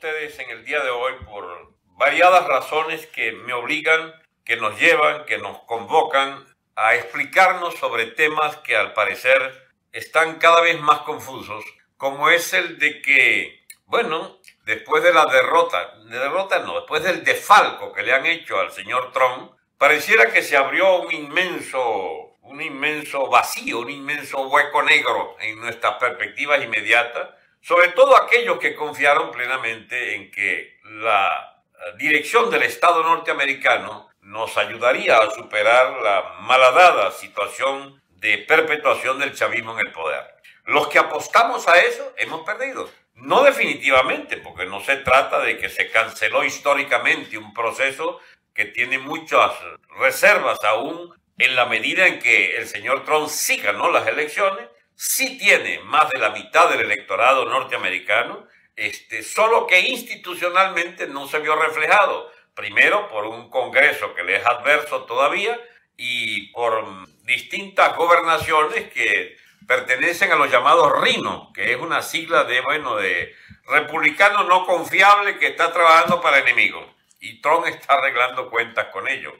ustedes en el día de hoy por variadas razones que me obligan, que nos llevan, que nos convocan a explicarnos sobre temas que al parecer están cada vez más confusos, como es el de que, bueno, después de la derrota, de derrota no, después del defalco que le han hecho al señor Trump, pareciera que se abrió un inmenso, un inmenso vacío, un inmenso hueco negro en nuestras perspectivas inmediatas, sobre todo aquellos que confiaron plenamente en que la dirección del Estado norteamericano nos ayudaría a superar la malhadada situación de perpetuación del chavismo en el poder. Los que apostamos a eso hemos perdido. No definitivamente, porque no se trata de que se canceló históricamente un proceso que tiene muchas reservas aún en la medida en que el señor Trump sí ganó las elecciones, sí tiene más de la mitad del electorado norteamericano, este, solo que institucionalmente no se vio reflejado. Primero por un Congreso que le es adverso todavía y por distintas gobernaciones que pertenecen a los llamados RINO, que es una sigla de, bueno, de republicano no confiable que está trabajando para enemigos. Y Trump está arreglando cuentas con ellos.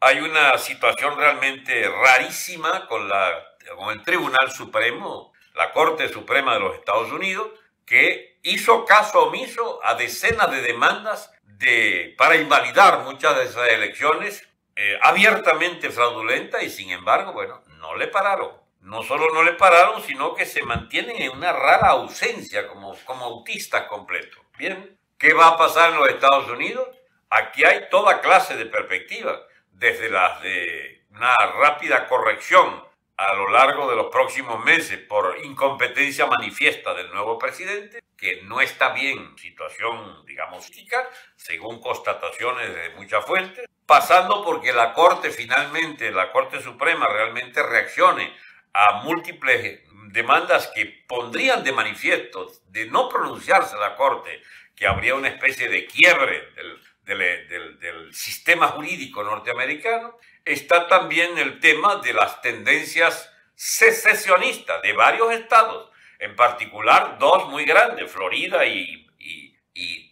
Hay una situación realmente rarísima con, la, con el Tribunal Supremo, la Corte Suprema de los Estados Unidos, que hizo caso omiso a decenas de demandas de, para invalidar muchas de esas elecciones eh, abiertamente fraudulentas y sin embargo, bueno, no le pararon. No solo no le pararon, sino que se mantienen en una rara ausencia como, como autistas completos. Bien, ¿qué va a pasar en los Estados Unidos? Aquí hay toda clase de perspectivas, desde las de una rápida corrección a lo largo de los próximos meses por incompetencia manifiesta del nuevo presidente, que no está bien situación, digamos, según constataciones de muchas fuentes, pasando porque la Corte finalmente, la Corte Suprema realmente reaccione a múltiples demandas que pondrían de manifiesto de no pronunciarse la Corte, que habría una especie de quiebre del, del sistema jurídico norteamericano, está también el tema de las tendencias secesionistas de varios estados, en particular dos muy grandes, Florida y,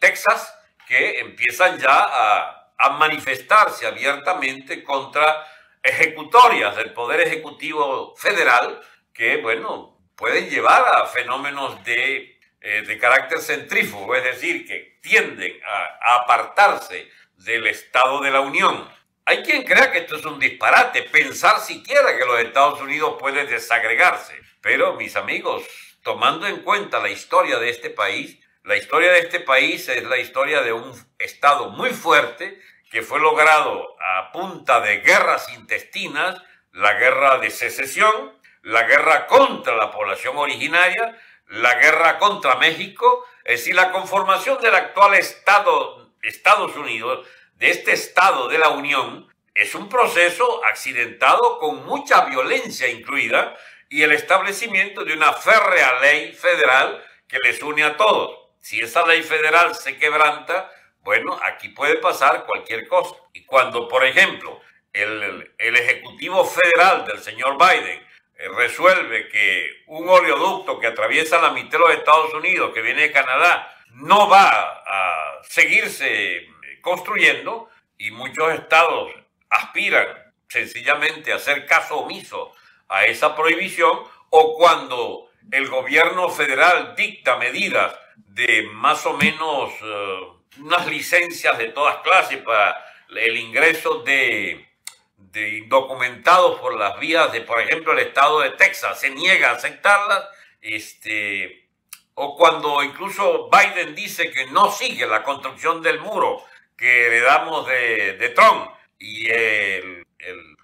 Texas, que empiezan ya a, a, manifestarse abiertamente contra ejecutorias del Poder Ejecutivo Federal que, bueno, pueden llevar a fenómenos de, eh, de carácter centrífugo, es decir, que tienden a apartarse del Estado de la Unión hay quien crea que esto es un disparate, pensar siquiera que los Estados Unidos pueden desagregarse. Pero, mis amigos, tomando en cuenta la historia de este país, la historia de este país es la historia de un Estado muy fuerte que fue logrado a punta de guerras intestinas, la guerra de secesión, la guerra contra la población originaria, la guerra contra México, es decir, la conformación del actual Estado, Estados Unidos de este Estado de la Unión es un proceso accidentado con mucha violencia incluida y el establecimiento de una férrea ley federal que les une a todos. Si esa ley federal se quebranta, bueno, aquí puede pasar cualquier cosa. Y cuando, por ejemplo, el, Ejecutivo Federal del señor Biden eh, resuelve que un oleoducto que atraviesa la mitad de los Estados Unidos, que viene de Canadá, no va a seguirse construyendo y muchos estados aspiran sencillamente a hacer caso omiso a esa prohibición o cuando el gobierno federal dicta medidas de más o menos eh, unas licencias de todas clases para el ingreso de, de indocumentados por las vías de, por ejemplo, el estado de Texas, se niega a aceptarlas, este, o cuando incluso Biden dice que no sigue la construcción del muro que heredamos de, de Trump. Y el,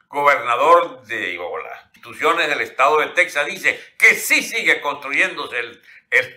gobernador de o las instituciones del estado de Texas dice que sí sigue construyéndose el,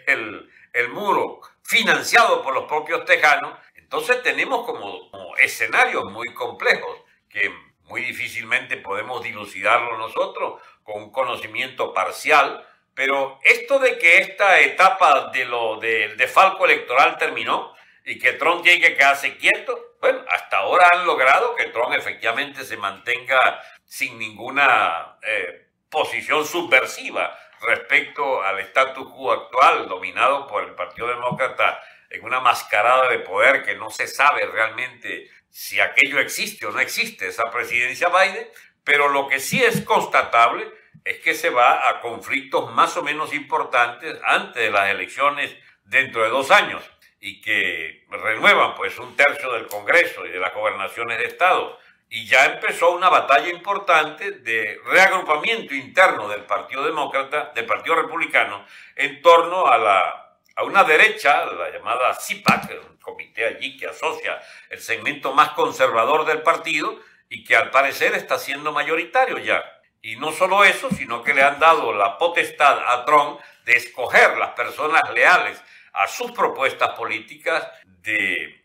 el, el muro financiado por los propios tejanos, entonces tenemos como, como, escenarios muy complejos que muy difícilmente podemos dilucidarlo nosotros con un conocimiento parcial, pero esto de que esta etapa de lo del defalco electoral terminó, y que Trump tiene que quedarse quieto. Bueno, hasta ahora han logrado que Trump efectivamente se mantenga sin ninguna eh, posición subversiva respecto al status quo actual dominado por el Partido Demócrata en una mascarada de poder que no se sabe realmente si aquello existe o no existe, esa presidencia Biden, pero lo que sí es constatable es que se va a conflictos más o menos importantes antes de las elecciones dentro de dos años y que renuevan pues un tercio del Congreso y de las gobernaciones de Estado. Y ya empezó una batalla importante de reagrupamiento interno del Partido Demócrata, del Partido Republicano, en torno a, la, a una derecha, la llamada CIPAC, un comité allí que asocia el segmento más conservador del partido y que al parecer está siendo mayoritario ya. Y no solo eso, sino que le han dado la potestad a Trump de escoger las personas leales a sus propuestas políticas de,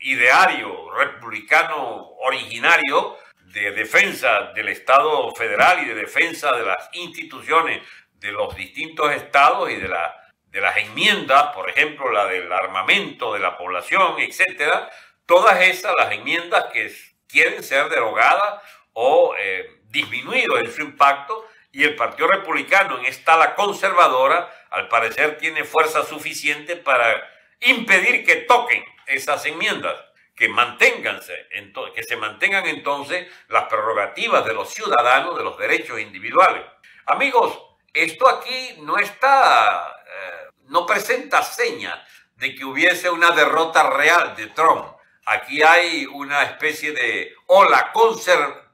ideario republicano originario de defensa del Estado federal y de defensa de las instituciones de los distintos estados y de, la, de las enmiendas, por ejemplo, la del armamento de la población, etcétera, todas esas, las enmiendas que quieren ser derogadas o eh, disminuido en su impacto y el Partido Republicano en esta ala conservadora al parecer tiene fuerza suficiente para impedir que toquen esas enmiendas, que manténganse, que se mantengan entonces las prerrogativas de los ciudadanos, de los derechos individuales. Amigos, esto aquí no está, eh, no presenta señas de que hubiese una derrota real de Trump. Aquí hay una especie de ola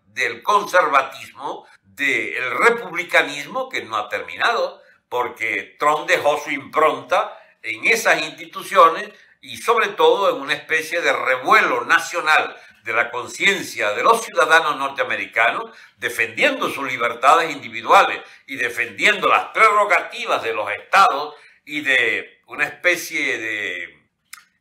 del conservatismo, del republicanismo, que no ha terminado, porque Trump dejó su impronta en esas instituciones y sobre todo en una especie de revuelo nacional de la conciencia de los ciudadanos norteamericanos, defendiendo sus libertades individuales y defendiendo las prerrogativas de los estados y de una especie de,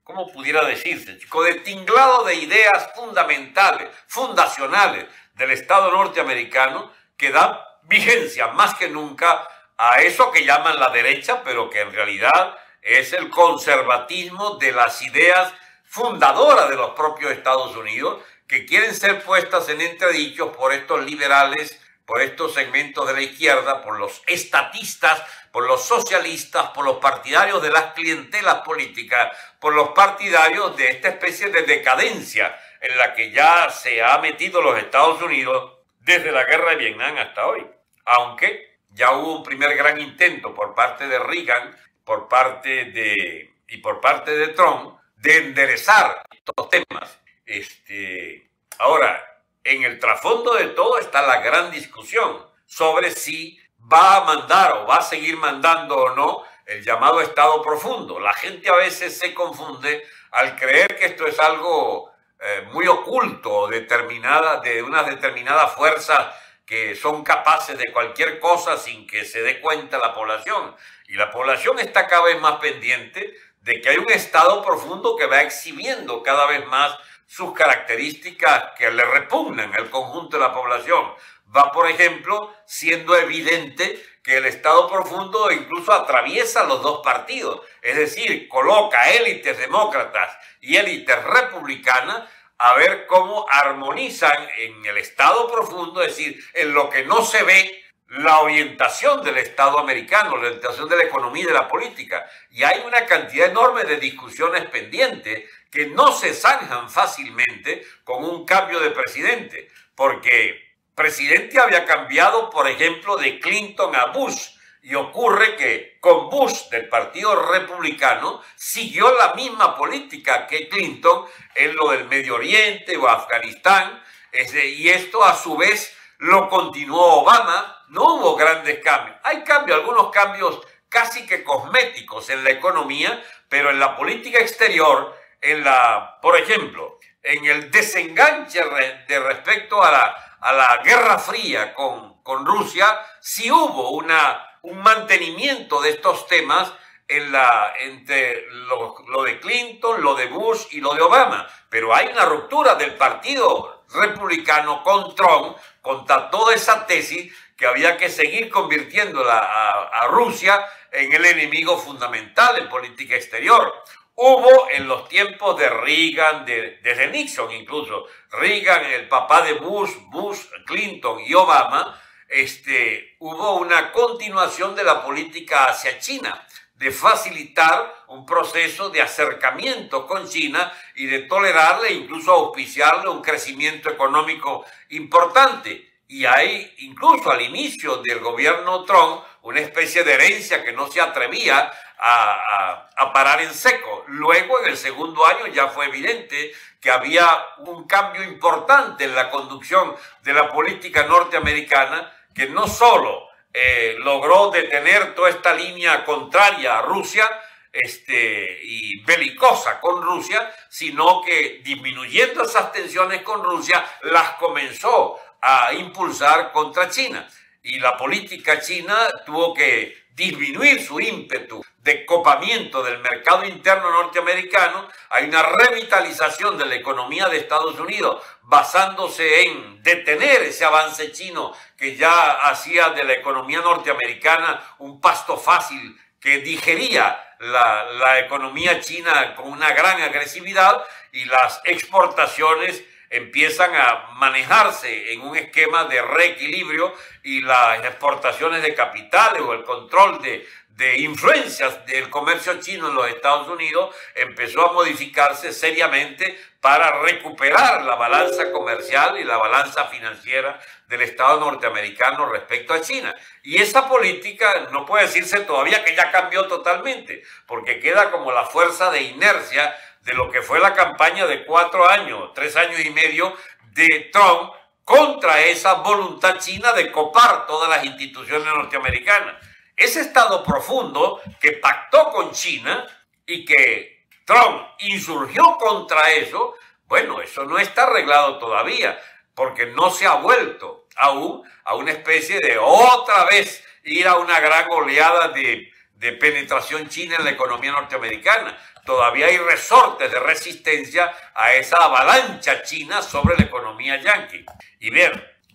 ¿cómo pudiera decirse, chico? De tinglado de ideas fundamentales, fundacionales, del Estado norteamericano que da vigencia más que nunca a eso que llaman la derecha, pero que en realidad es el conservatismo de las ideas fundadoras de los propios Estados Unidos, que quieren ser puestas en entredichos por estos liberales, por estos segmentos de la izquierda, por los estatistas, por los socialistas, por los partidarios de las clientelas políticas, por los partidarios de esta especie de decadencia en la que ya se ha metido los Estados Unidos desde la guerra de Vietnam hasta hoy. Aunque ya hubo un primer gran intento por parte de Reagan, por parte de y por parte de Trump de enderezar estos temas. Este, ahora, en el trasfondo de todo está la gran discusión sobre si va a mandar o va a seguir mandando o no el llamado Estado profundo. La gente a veces se confunde al creer que esto es algo eh, muy oculto determinada, de unas determinadas fuerzas que son capaces de cualquier cosa sin que se dé cuenta la población. Y la población está cada vez más pendiente de que hay un estado profundo que va exhibiendo cada vez más sus características que le repugnan al conjunto de la población. Va, por ejemplo, siendo evidente que el Estado profundo incluso atraviesa los dos partidos, es decir, coloca élites demócratas y élites republicanas a ver cómo armonizan en el Estado profundo, es decir, en lo que no se ve la orientación del Estado americano, la orientación de la economía y de la política. Y hay una cantidad enorme de discusiones pendientes que no se zanjan fácilmente con un cambio de presidente, porque presidente había cambiado, por ejemplo, de Clinton a Bush. Y ocurre que con Bush del Partido Republicano siguió la misma política que Clinton en lo del Medio Oriente o Afganistán. Y esto a su vez lo continuó Obama. No hubo grandes cambios. Hay cambios, algunos cambios casi que cosméticos en la economía, pero en la política exterior, en la, por ejemplo, en el desenganche de respecto a la a la Guerra Fría con, con Rusia, sí hubo una, un mantenimiento de estos temas en la, entre lo, de Clinton, lo de Bush y lo de Obama. Pero hay una ruptura del partido republicano con Trump contra toda esa tesis que había que seguir convirtiéndola a, a Rusia en el enemigo fundamental en política exterior. Hubo en los tiempos de Reagan, de, desde Nixon incluso, Reagan, el papá de Bush, Bush, Clinton y Obama, este, hubo una continuación de la política hacia China, de facilitar un proceso de acercamiento con China y de tolerarle, incluso auspiciarle un crecimiento económico importante. Y hay incluso al inicio del gobierno Trump una especie de herencia que no se atrevía a, a, parar en seco. Luego, en el segundo año, ya fue evidente que había un cambio importante en la conducción de la política norteamericana que no solo eh, logró detener toda esta línea contraria a Rusia este, y belicosa con Rusia, sino que disminuyendo esas tensiones con Rusia, las comenzó a impulsar contra China. Y la política china tuvo que disminuir su ímpetu de copamiento del mercado interno norteamericano, hay una revitalización de la economía de Estados Unidos basándose en detener ese avance chino que ya hacía de la economía norteamericana un pasto fácil que digería la, la economía china con una gran agresividad y las exportaciones empiezan a manejarse en un esquema de reequilibrio y las exportaciones de capitales o el control de, de influencias del comercio chino en los Estados Unidos empezó a modificarse seriamente para recuperar la balanza comercial y la balanza financiera del Estado norteamericano respecto a China. Y esa política no puede decirse todavía que ya cambió totalmente, porque queda como la fuerza de inercia de lo que fue la campaña de cuatro años, tres años y medio de Trump contra esa voluntad china de copar todas las instituciones norteamericanas. Ese estado profundo que pactó con China y que Trump insurgió contra eso, bueno, eso no está arreglado todavía, porque no se ha vuelto aún a una especie de otra vez ir a una gran oleada de, penetración china en la economía norteamericana todavía hay resortes de resistencia a esa avalancha china sobre la economía yanqui. Y bien,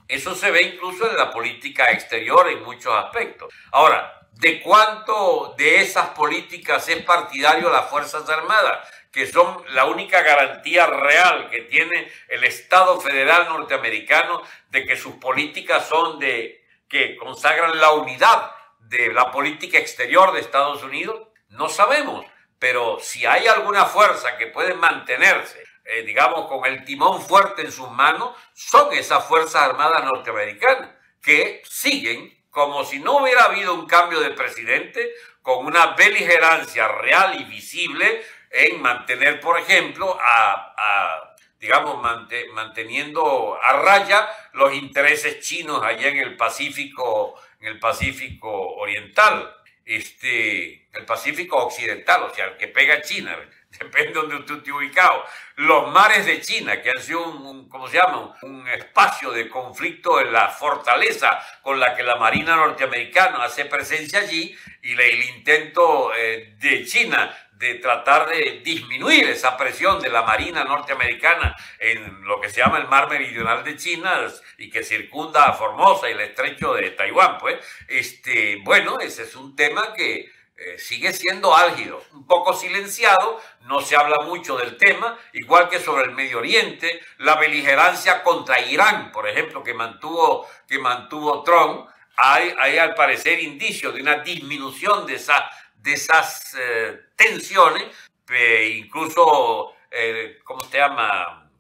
eso se ve incluso en la política exterior en muchos aspectos. Ahora, ¿de cuánto de esas políticas es partidario las Fuerzas Armadas? que son la única garantía real que tiene el Estado federal norteamericano de que sus políticas son de que consagran la unidad de la política exterior de Estados Unidos? No sabemos pero si hay alguna fuerza que puede mantenerse, eh, digamos, con el timón fuerte en sus manos, son esas Fuerzas Armadas norteamericanas, que siguen como si no hubiera habido un cambio de presidente, con una beligerancia real y visible en mantener, por ejemplo, a, digamos, manteniendo a raya los intereses chinos allá en el Pacífico, en el Pacífico Oriental este, el Pacífico Occidental, o sea, el que pega China, depende de donde usted esté ubicado, los mares de China, que han sido un, ¿cómo se llama? Un espacio de conflicto en la fortaleza con la que la Marina norteamericana hace presencia allí y el intento eh, de China de tratar de disminuir esa presión de la Marina norteamericana en lo que se llama el mar meridional de China y que circunda a Formosa y el estrecho de Taiwán, pues, este, bueno, ese es un tema que eh, sigue siendo álgido, un poco silenciado, no se habla mucho del tema, igual que sobre el Medio Oriente, la beligerancia contra Irán, por ejemplo, que mantuvo, que mantuvo Trump, hay, hay al parecer indicios de una disminución de esa de esas eh, tensiones, incluso, eh, ¿cómo se llama?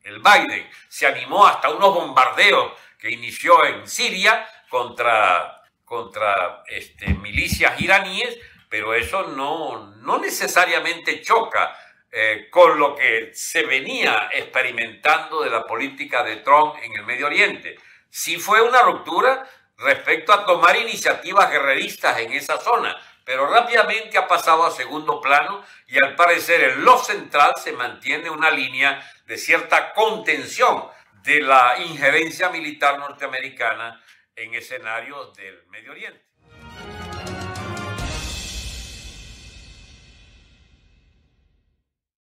El Biden se animó hasta unos bombardeos que inició en Siria contra, contra este, milicias iraníes, pero eso no, no necesariamente choca eh, con lo que se venía experimentando de la política de Trump en el Medio Oriente. Sí fue una ruptura respecto a tomar iniciativas guerreristas en esa zona, pero rápidamente ha pasado a segundo plano y al parecer en lo central se mantiene una línea de cierta contención de la injerencia militar norteamericana en escenarios del Medio Oriente.